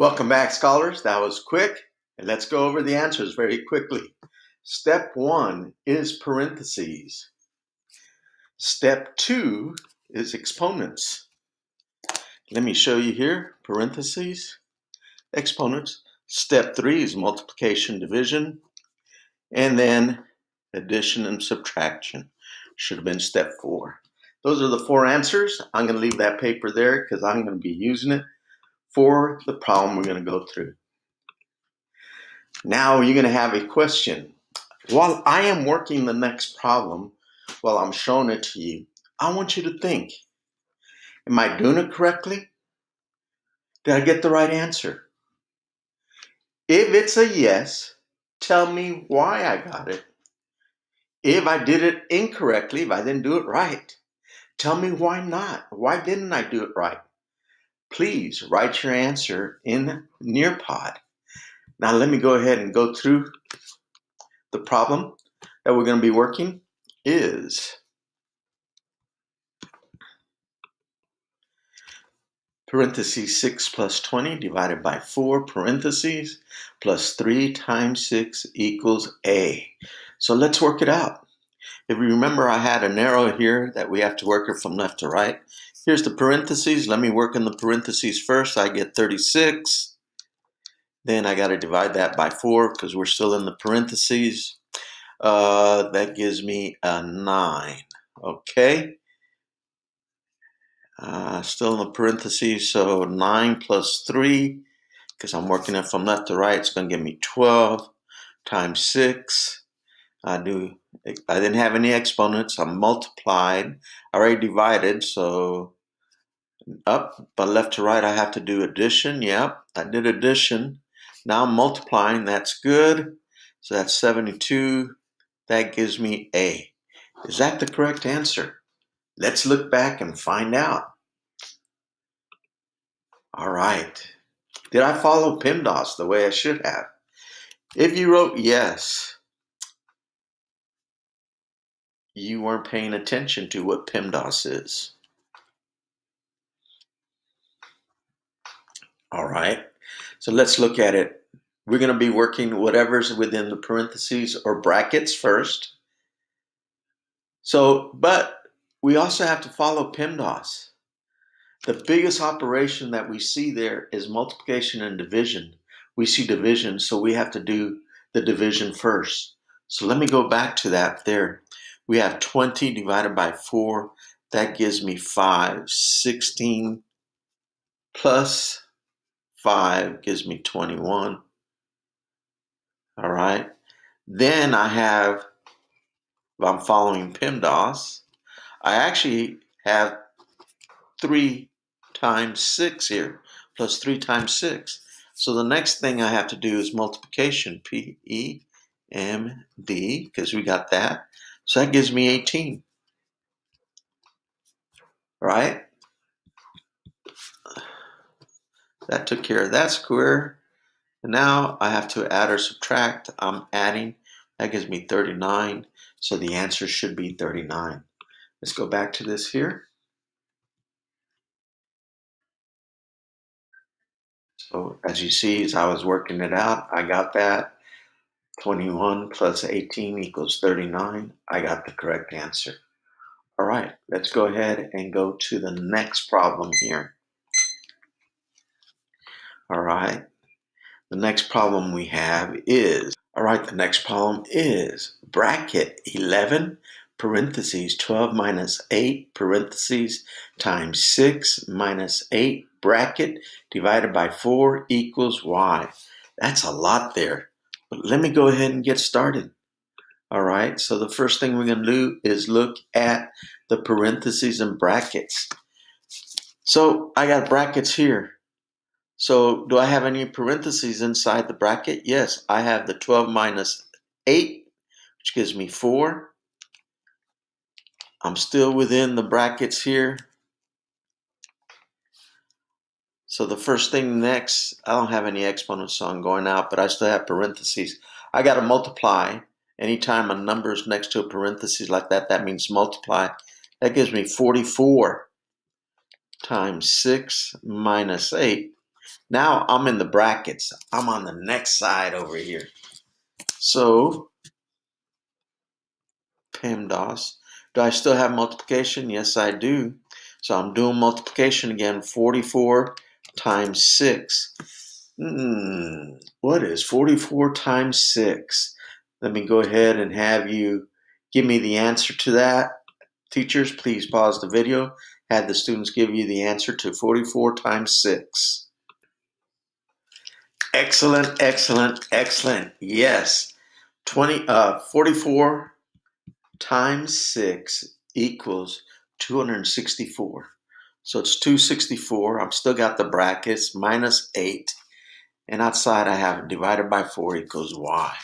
Welcome back, scholars. That was quick. And let's go over the answers very quickly. Step one is parentheses. Step two is exponents. Let me show you here, parentheses, exponents. Step three is multiplication, division, and then addition and subtraction. Should have been step four. Those are the four answers. I'm going to leave that paper there because I'm going to be using it for the problem we're going to go through. Now you're going to have a question. While I am working the next problem, while I'm showing it to you, I want you to think, am I doing it correctly? Did I get the right answer? If it's a yes, tell me why I got it. If I did it incorrectly, if I didn't do it right, tell me why not. Why didn't I do it right? Please write your answer in Nearpod. Now let me go ahead and go through the problem that we're going to be working is parentheses 6 plus 20 divided by 4 parentheses plus 3 times 6 equals A. So let's work it out. If you remember I had an arrow here that we have to work it from left to right. Here's the parentheses. Let me work in the parentheses first. I get 36 then I got to divide that by 4 because we're still in the parentheses. Uh, that gives me a 9. Okay. Uh, still in the parentheses, so 9 plus 3, because I'm working it from left to right, it's going to give me 12 times 6. I do. I didn't have any exponents. I multiplied. I already divided, so up, but left to right, I have to do addition. Yep, I did addition. Now I'm multiplying, that's good. So that's 72. That gives me A. Is that the correct answer? Let's look back and find out. All right. Did I follow PEMDAS the way I should have? If you wrote yes, you weren't paying attention to what PEMDAS is. All right. So let's look at it. We're going to be working whatever's within the parentheses or brackets first. So, but we also have to follow PEMDAS. The biggest operation that we see there is multiplication and division. We see division, so we have to do the division first. So let me go back to that there. We have 20 divided by 4. That gives me 5. 16 plus 5 gives me 21. All right. Then I have, if I'm following PEMDAS, I actually have 3 times 6 here, plus 3 times 6. So the next thing I have to do is multiplication, P, E, M, D, because we got that. So that gives me 18. Right? That took care of that square. And now I have to add or subtract. I'm adding. That gives me 39. So the answer should be 39. Let's go back to this here. So as you see, as I was working it out, I got that. 21 plus 18 equals 39. I got the correct answer. All right, let's go ahead and go to the next problem here. All right. The next problem we have is, all right, the next problem is bracket 11 parentheses 12 minus 8 parentheses times 6 minus 8 bracket divided by 4 equals y. That's a lot there. But let me go ahead and get started. All right, so the first thing we're going to do is look at the parentheses and brackets. So I got brackets here. So do I have any parentheses inside the bracket? Yes, I have the 12 minus 8, which gives me 4. I'm still within the brackets here. So the first thing next, I don't have any exponents, on going out, but I still have parentheses. I got to multiply. Anytime a number is next to a parenthesis like that, that means multiply. That gives me 44 times 6 minus 8 Now I'm in the brackets. I'm on the next side over here. So, PEMDAS. Do I still have multiplication? Yes, I do. So I'm doing multiplication again. 44 times 6. Hmm, what is 44 times 6? Let me go ahead and have you give me the answer to that. Teachers, please pause the video. Have the students give you the answer to 44 times 6. Excellent, excellent, excellent. Yes. 20 uh 44 times 6 equals 264. So it's 264. I've still got the brackets minus 8. And outside I have divided by 4 equals y.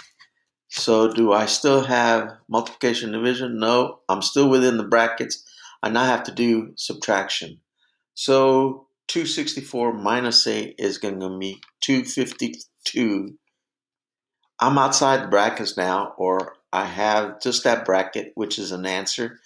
So do I still have multiplication division? No, I'm still within the brackets. I now have to do subtraction. So 264 minus 8 is going to be 252. I'm outside the brackets now, or I have just that bracket, which is an answer.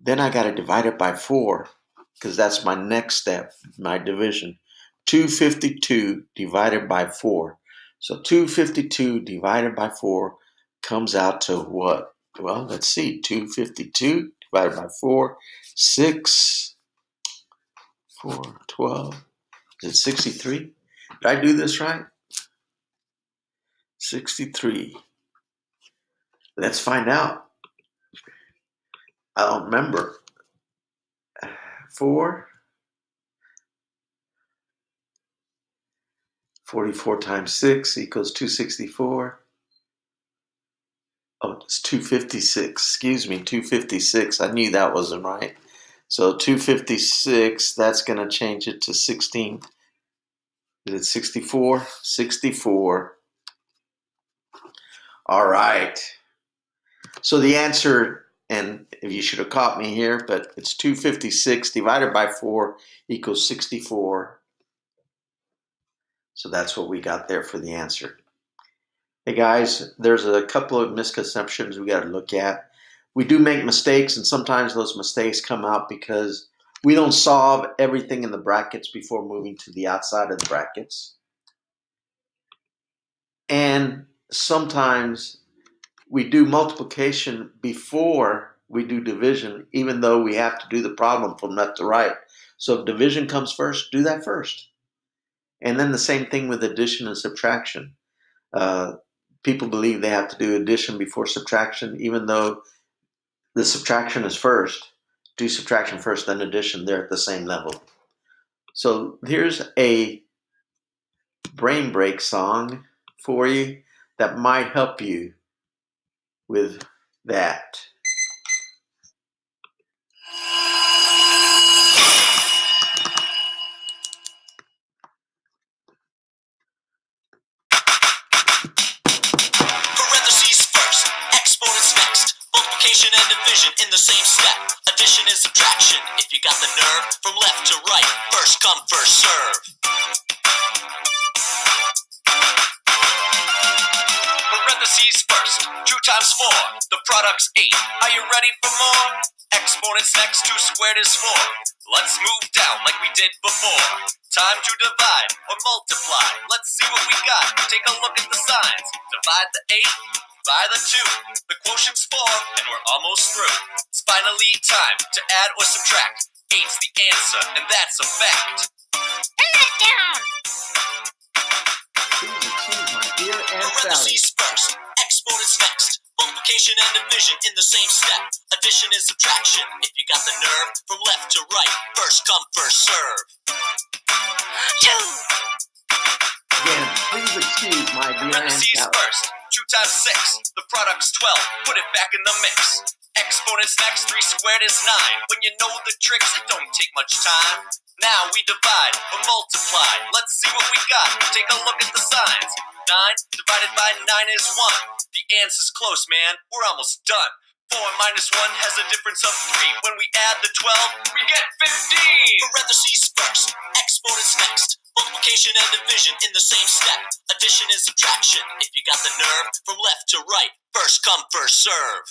Then I got to divide it by 4 because that's my next step, my division. 252 divided by 4. So 252 divided by 4 comes out to what? Well, let's see. 252 divided by 4, 6, 4, 12. Is it 63? Did I do this right? 63. Let's find out. I don't remember. 4 44 times 6 equals 264. Oh, it's 256. Excuse me, 256. I knew that wasn't right. So 256, that's going to change it to 16. Is it 64? 64. All right. So the answer, and if you should have caught me here, but it's 256 divided by 4 equals 64 so that's what we got there for the answer. Hey guys, there's a couple of misconceptions we got to look at. We do make mistakes, and sometimes those mistakes come out because we don't solve everything in the brackets before moving to the outside of the brackets. And sometimes we do multiplication before we do division, even though we have to do the problem from left to right. So if division comes first, do that first. And then the same thing with addition and subtraction. Uh, people believe they have to do addition before subtraction, even though the subtraction is first. Do subtraction first, then addition. They're at the same level. So here's a brain break song for you that might help you with that. And division in the same step. Addition is subtraction. If you got the nerve, from left to right, first come, first serve. Parentheses first, two times four, the product's eight. Are you ready for more? Exponents next, two squared is four. Let's move down like we did before. Time to divide or multiply. Let's see what we got. Take a look at the signs. Divide the eight by the two. The quotient's four, and we're almost through. It's finally time to add or subtract. Eight's the answer, and that's a fact. Turn it down! Parentheses first, exponents next. Multiplication and division in the same step. Addition is subtraction. If you got the nerve, from left to right, first come, first serve. Two! Again, please excuse my dear Parentheses first. 2 times 6, the product's 12. Put it back in the mix. Exponents next, 3 squared is 9. When you know the tricks, it don't take much time. Now we divide or multiply. Let's see what we got. Take a look at the signs. 9 divided by 9 is 1. The answer's close, man. We're almost done. 4 minus 1 has a difference of 3. When we add the 12, we get 15. Parentheses first, exponents next. Multiplication and division in the same step. Addition is subtraction. If you got the nerve, from left to right, first come, first serve.